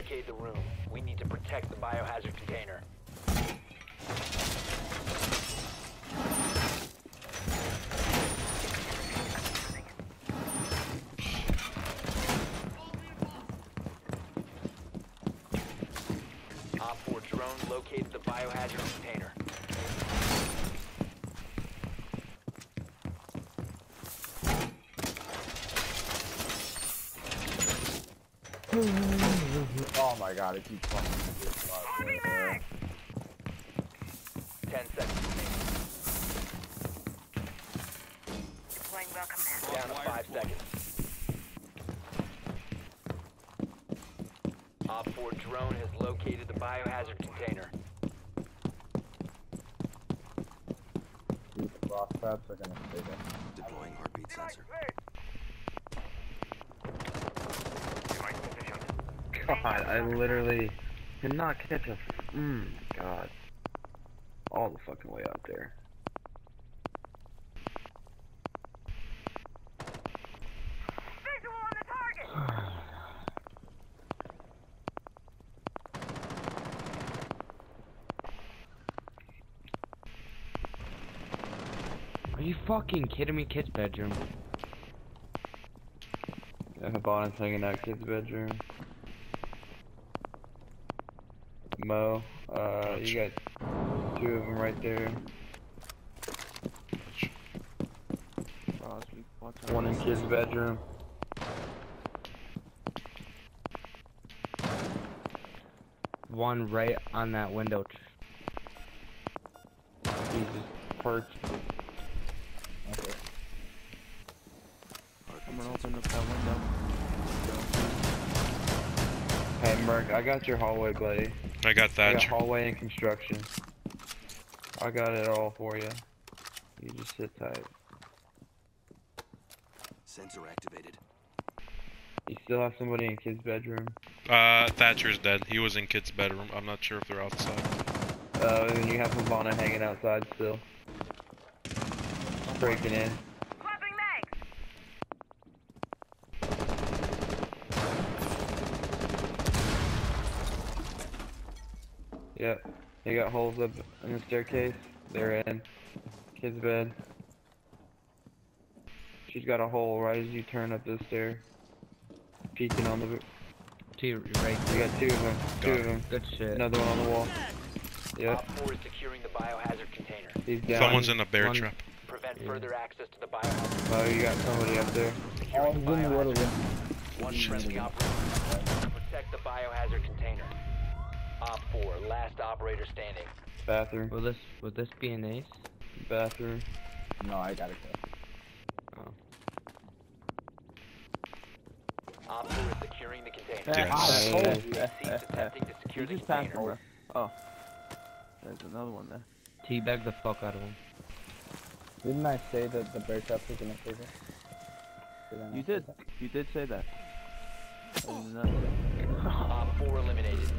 barricade the room. We need to protect the biohazard container. Op 4 drone located the biohazard container. Hmm. Oh my god, it keeps fucking me this spot, bro. 10 seconds remaining. Deploying welcome mat. Down to 5 seconds. Op 4 drone has located the biohazard container. These cross paths are gonna stay there. Deploying heartbeat sensor. God, I literally could not catch a. Mmm, God. All the fucking way out there. Visual on the target. Are you fucking kidding me? Kid's bedroom. Yeah, Habana's hanging out kid's bedroom. Mo, uh, you got two of them right there. One in kid's bedroom. One right on that window. He's just perched. Okay. I'm up that window. Hey, Merc, I got your hallway, buddy. I got I that. got hallway and construction. I got it all for you. You just sit tight. Sensor activated. You still have somebody in kid's bedroom. Uh, Thatcher's dead. He was in kid's bedroom. I'm not sure if they're outside. Uh, and you have Havana hanging outside still. Breaking in. Yep. They got holes up in the staircase. They're in. Kid's bed. She's got a hole right as you turn up the stair. Peeking on the. To your right. We got two of them. Two Got of them. Good shit. Another one on the wall. Yep. 4 is securing the biohazard container. He's down. Someone's in a bear One- trap. Prevent Yeah. further access to the biohazard. Oh, you got somebody up there. Securing Oh, the biohazard. One friendly operator. Protect the biohazard container. Op 4, last operator standing. Bathroom. Will this will this be an ace? Bathroom. No, I gotta go. Oh. Op 4 is securing the container. Dude. Yeah. oh, Cease attempting to secure You the container. Oh. There's another one there. Teabag the fuck out of him. Didn't I say that the bear trap was gonna save it? Did You did. You did say that. I did not Op 4 eliminated. Mission successful.